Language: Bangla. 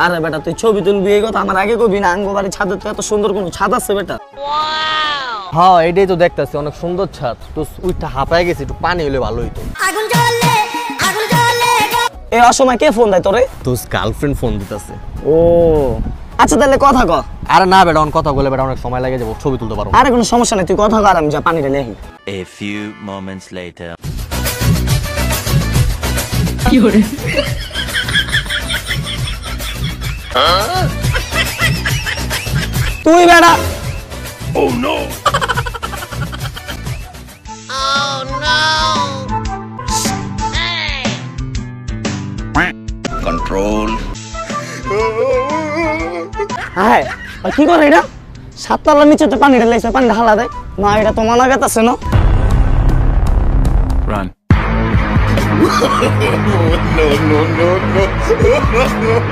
আরে বেটা তুই ছবি তুলবি এই কথা আমার আগে কবি না। আঙ্গ ছাদের তো এত সুন্দর কোনো ছাদ আছে বেটা। হ্যাঁ এটাই তো দেখতেছি অনেক সুন্দর ছাদ। তো উইটা হাঁপায় গেছে একটু পানি হলে ভালো হইতো। আগুন জ্বলে আগুন জ্বলে এই অসময় কে ফোন দেয় তোরে? তো গার্লফ্রেন্ড ফোন দিতেছে। ও। আচ্ছা তাহলে কথা ক। আরে না বেটা অন কথা বলে বেটা অনেক সময় লাগে যাব ছবি তুলতে পারব আরে কোনো সমস্যা নেই তুই কথা কর আমি যা পানিটা Lehi A few moments later. তুই বেটা হ্যাঁ আর কি করে এটা? সাততলার নিচে তো পানি ঢালাইছে পানি ঢালা দেয় না এটা তো মানা গেতাছে না? Run.